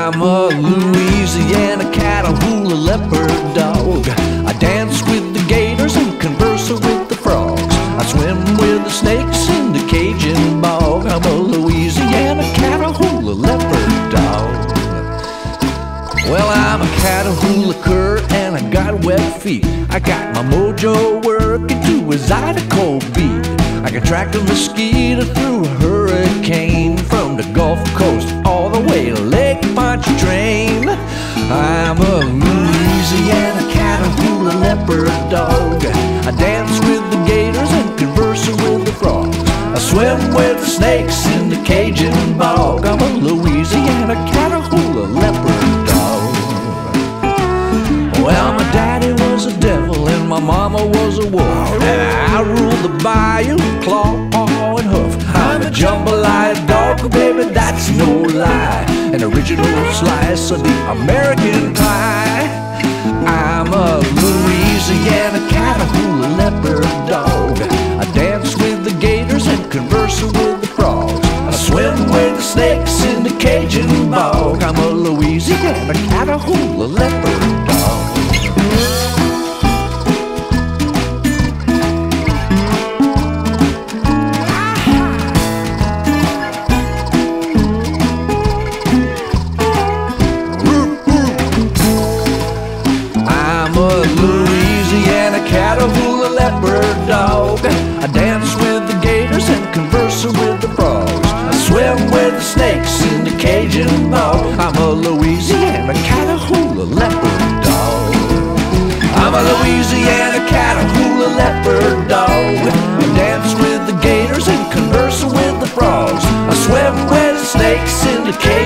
I'm a Louisiana Catahoula leopard dog. I dance with the gators and converse with the frogs. I swim with the snakes in the Cajun bog. I'm a Louisiana Catahoula leopard dog. Well, I'm a Catahoula cur and I got wet feet. I got my mojo working to a Zydeco beat. I can track a mosquito through a hurricane from the Gulf Coast dog. I dance with the gators and converse with the frogs. I swim with snakes in the Cajun bog. I'm a Louisiana Catahoula leopard dog. Well, my daddy was a devil and my mama was a wolf. And I ruled the bayou, claw, paw, and hoof. I'm a jambalaya dog, baby, that's no lie. An original slice of the American pie. I'm a snakes in the Cajun bog. I'm a Louisiana Catahoula leopard dog. I'm a Louisiana snakes in the Cajun bog. I'm a Louisiana Catahoula leopard dog. I'm a Louisiana Catahoula leopard dog. I dance with the gators and converse with the frogs. I swim with snakes in the Cajun.